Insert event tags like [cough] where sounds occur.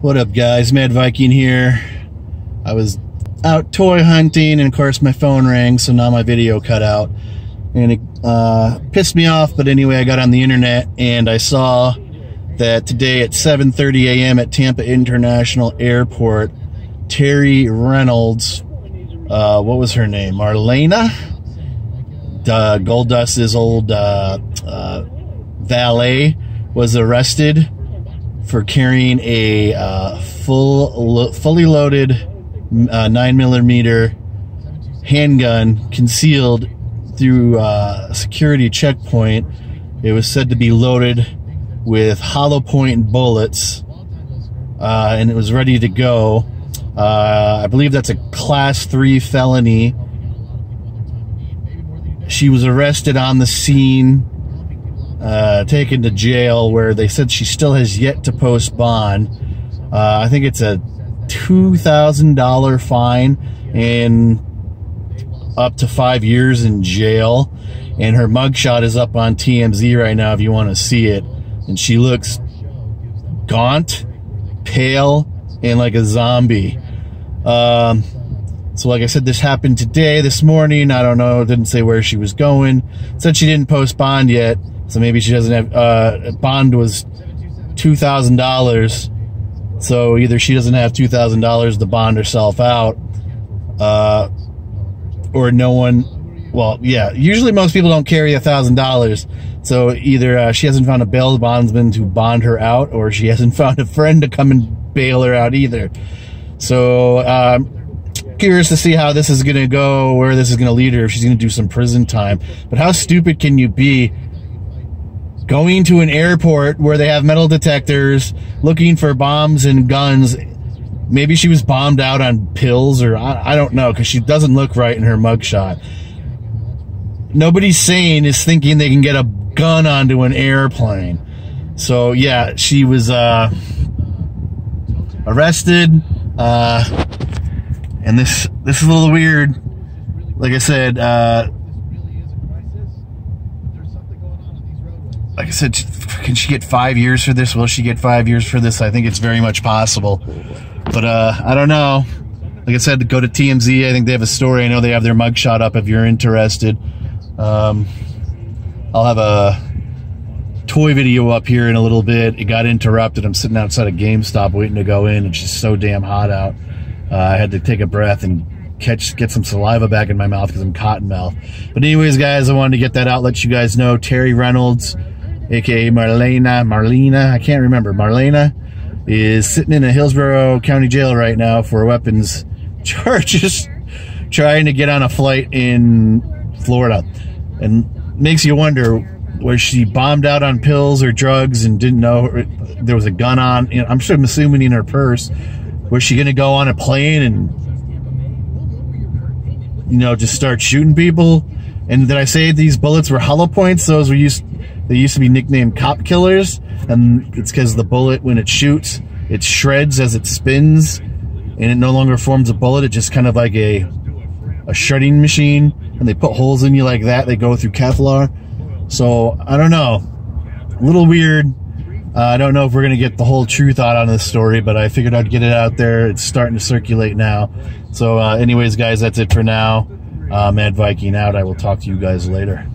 What up, guys? Mad Viking here. I was out toy hunting, and of course, my phone rang, so now my video cut out. And it uh, pissed me off, but anyway, I got on the internet and I saw that today at 7:30 a.m. at Tampa International Airport, Terri Runnels, uh, what was her name? Marlena, uh, Goldust's old uh, valet, was arrested for carrying a uh, full, lo- fully loaded uh, nine millimeter handgun concealed through uh, a security checkpoint. It was said to be loaded with hollow point bullets, uh, and it was ready to go. Uh, I believe that's a class three felony. She was arrested on the scene, uh, taken to jail, where they said she still has yet to post bond. Uh, I think it's a two thousand dollar fine and up to five years in jail. And her mugshot is up on TMZ right now if you want to see it. And she looks gaunt, pale, and like a zombie. Um, so, like I said, this happened today, this morning. I don't know. Didn't say where she was going. Said she didn't post bond yet. So maybe she doesn't have, uh, bond was $2,000. So either she doesn't have $2,000 to bond herself out, uh, or no one. Well, yeah. Usually, most people don't carry a thousand dollars. So either uh, she hasn't found a bail bondsman to bond her out, or she [laughs] hasn't found a friend to come and bail her out either. So um, curious to see how this is going to go, where this is going to lead her. If she's going to do some prison time. But how stupid can you be? Going to an airport where they have metal detectors, looking for bombs and guns, maybe she was bombed out on pills or I, I don't know because she doesn't look right in her mugshot. Nobody's sane is thinking they can get a gun onto an airplane. So yeah, she was uh, arrested, uh, and this this is a little weird. Like I said, uh, like I said, can she get five years for this? Will she get five years for this? I think it's very much possible. But uh, I don't know. Like I said, go to TMZ. I think they have a story. I know they have their mugshot up if you're interested. Um, I'll have a toy video up here in a little bit. It got interrupted. I'm sitting outside a GameStop waiting to go in. It's just so damn hot out. Uh, I had to take a breath and catch get some saliva back in my mouth because I'm cotton mouth. But anyways, guys, I wanted to get that out, let you guys know. Terri Runnels, aka Marlena, Marlena, I can't remember. Marlena is sitting in a Hillsborough County Jail right now for weapons [laughs] charges, trying to get on a flight in Florida, and makes you wonder was she bombed out on pills or drugs and didn't know there was a gun on? You know, I'm sure I'm assuming in her purse. Was she going to go on a plane and you know just start shooting people? And did I say these bullets were hollow points? Those were used. They used to be nicknamed cop killers, and it's because the bullet, when it shoots, it shreds as it spins, and it no longer forms a bullet. It just kind of like a a shredding machine, and they put holes in you like that. They go through Kevlar. So I don't know, a little weird. Uh, I don't know if we're gonna get the whole truth out on this story, but I figured I'd get it out there. It's starting to circulate now. So, uh, anyways, guys, that's it for now. Uh, Mad Viking out. I will talk to you guys later.